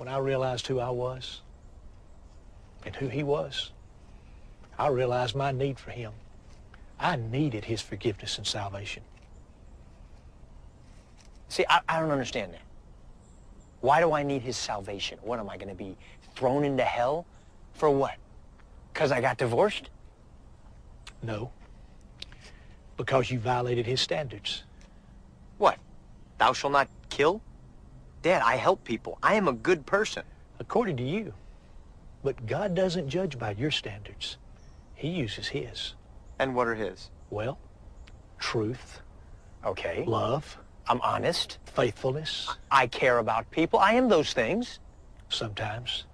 when I realized who I was and who he was, I realized my need for him. I needed his forgiveness and salvation. See, I, I don't understand that. Why do I need his salvation? What, am I going to be thrown into hell? For what? Because I got divorced? No. Because you violated his standards. What? Thou shalt not kill? Dad, I help people. I am a good person. According to you. But God doesn't judge by your standards. He uses his. And what are his? Well, truth, Okay. love, I'm honest. faithfulness, I care about people. I am those things. sometimes.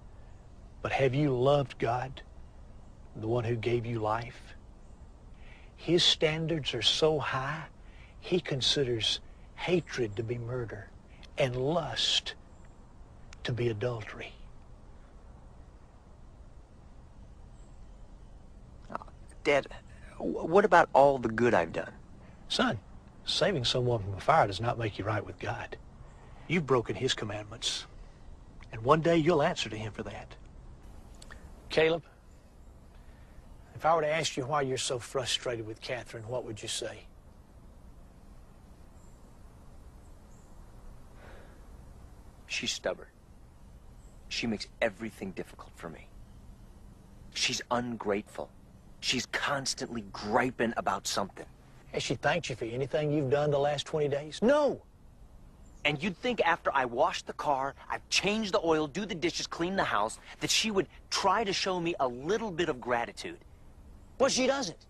But have you loved God, the one who gave you life? His standards are so high, he considers hatred to be murder and lust to be adultery. Dad, what about all the good I've done? Son, saving someone from a fire does not make you right with God. You've broken his commandments. And one day you'll answer to him for that. Caleb, if I were to ask you why you're so frustrated with Catherine, what would you say? She's stubborn. She makes everything difficult for me. She's ungrateful. She's constantly griping about something. Has she thanked you for anything you've done the last 20 days? No. And you'd think after I wash the car, I've changed the oil, do the dishes, clean the house, that she would try to show me a little bit of gratitude. But she doesn't.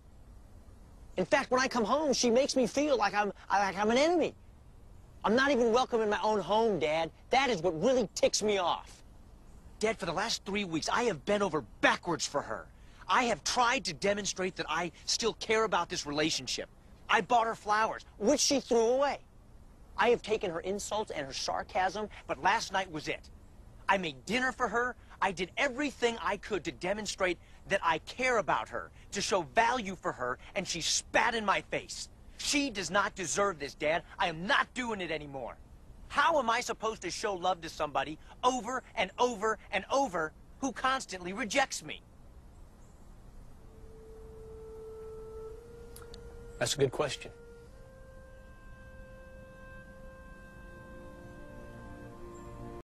In fact, when I come home, she makes me feel like I'm, like I'm an enemy. I'm not even welcome in my own home, Dad. That is what really ticks me off. Dad, for the last three weeks, I have bent over backwards for her. I have tried to demonstrate that I still care about this relationship. I bought her flowers. which she threw away. I have taken her insults and her sarcasm, But last night was it. I made dinner for her. I did everything I could to demonstrate that I care about her, to show value for her, and she spat in my face. She does not deserve this, Dad. I am not doing it anymore. How am I supposed to show love to somebody over and over and over who constantly rejects me? That's a good question.